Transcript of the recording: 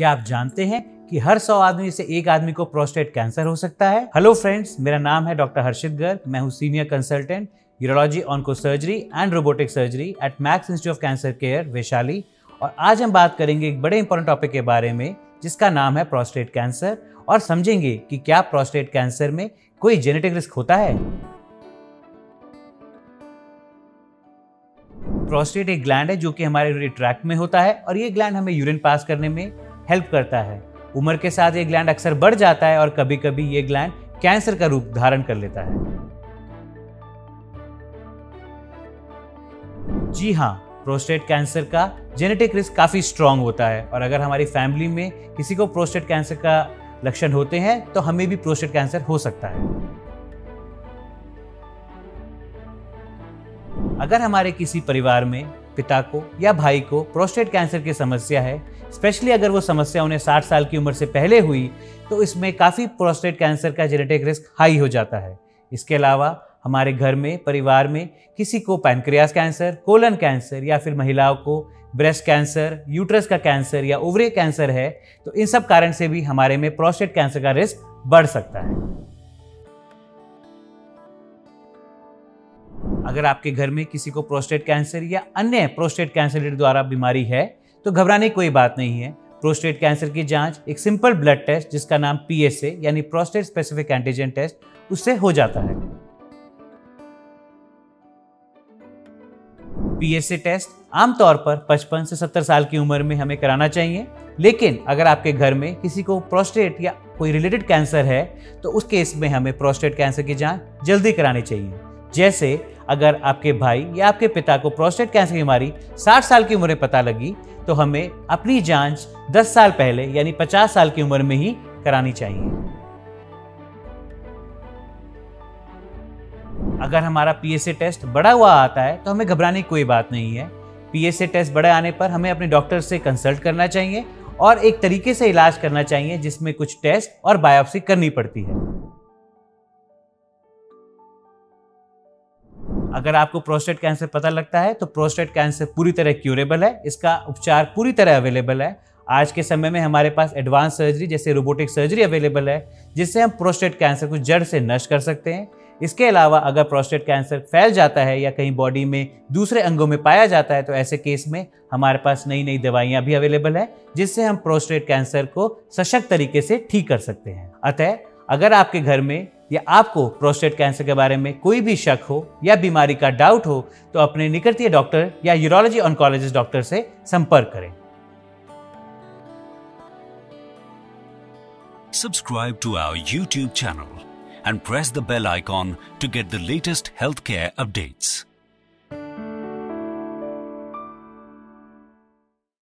क्या आप जानते हैं कि हर सौ आदमी से एक आदमी को प्रोस्टेट कैंसर हो सकता है? हेलो फ्रेंड्स मेरा नाम है डॉक्टर हर्षित गर्ग मैं हूँ senior consultant urology onco surgery and robotic surgery at Max Institute of Cancer Care Vaishali. और आज हम बात करेंगे एक बड़े इंपॉर्टेंट टॉपिक के बारे में, जिसका नाम है प्रोस्टेट कैंसर और समझेंगे कि क्या प्रोस्टेट कैंसर में कोई जेनेटिक रिस्क होता है? प्रोस्टेट एक ग्लैंड है जो कि हमारे ट्रैक में होता है और ये ग्लैंड हमें यूरिन पास करने में हेल्प करता है। उम्र के साथ ये ग्लैंड अक्सर बढ़ जाता है और कभी कभी ये ग्लैंड कैंसर का रूप धारण कर लेता है। जी हाँ प्रोस्टेट कैंसर का जेनेटिक रिस्क काफ़ी स्ट्रांग होता है और अगर हमारी फैमिली में किसी को प्रोस्टेट कैंसर का लक्षण होते हैं तो हमें भी प्रोस्टेट कैंसर हो सकता है। अगर हमारे किसी परिवार में पिता को या भाई को प्रोस्टेट कैंसर की समस्या है स्पेशली अगर वो समस्या उन्हें 60 साल की उम्र से पहले हुई तो इसमें काफ़ी प्रोस्टेट कैंसर का जेनेटिक रिस्क हाई हो जाता है। इसके अलावा हमारे घर में, परिवार में किसी को पैनक्रियास कैंसर कोलन कैंसर या फिर महिलाओं को ब्रेस्ट कैंसर यूट्रस का कैंसर या ओवरी कैंसर है तो इन सब कारण से भी हमारे में प्रोस्टेट कैंसर का रिस्क बढ़ सकता है। अगर आपके घर में किसी को प्रोस्टेट कैंसर या अन्य प्रोस्टेट कैंसर द्वारा बीमारी है तो घबराने की कोई बात नहीं है। प्रोस्टेट कैंसर की जाँच एक सिंपल ब्लड टेस्ट जिसका नाम पीएसए यानी प्रोस्टेट स्पेसिफिक एंटीजन टेस्ट उससे हो जाता है। पीएसए टेस्ट आमतौर पर 55 से 70 साल की उम्र में हमें कराना चाहिए, लेकिन अगर आपके घर में किसी को प्रोस्टेट या कोई रिलेटेड कैंसर है तो उस केस में हमें प्रोस्टेट कैंसर की जाँच जल्दी करानी चाहिए। जैसे अगर आपके भाई या आपके पिता को प्रोस्टेट कैंसर की बीमारी 60 साल की उम्र में पता लगी तो हमें अपनी जाँच 10 साल पहले, यानी 50 साल की उम्र में ही करानी चाहिए। अगर हमारा पीएसए टेस्ट बड़ा हुआ आता है तो हमें घबराने की कोई बात नहीं है। पीएसए टेस्ट बड़े आने पर हमें अपने डॉक्टर से कंसल्ट करना चाहिए और एक तरीके से इलाज करना चाहिए, जिसमें कुछ टेस्ट और बायोप्सी करनी पड़ती है। अगर आपको प्रोस्टेट कैंसर पता लगता है तो प्रोस्टेट कैंसर पूरी तरह क्यूरेबल है। इसका उपचार पूरी तरह अवेलेबल है। आज के समय में हमारे पास एडवांस सर्जरी जैसे रोबोटिक सर्जरी अवेलेबल है, जिससे हम प्रोस्टेट कैंसर को जड़ से नष्ट कर सकते हैं। इसके अलावा अगर प्रोस्टेट कैंसर फैल जाता है या कहीं बॉडी में दूसरे अंगों में पाया जाता है तो ऐसे केस में हमारे पास नई नई दवाइयाँ भी अवेलेबल है, जिससे हम प्रोस्टेट कैंसर को सशक्त तरीके से ठीक कर सकते हैं। अतः अगर आपके घर में या आपको प्रोस्टेट कैंसर के बारे में कोई भी शक हो या बीमारी का डाउट हो तो अपने निकटतीय डॉक्टर या यूरोलॉजी ऑनकोलॉजिस्ट डॉक्टर से संपर्क करें। Subscribe to our YouTube channel and press the bell icon to get the latest health care updates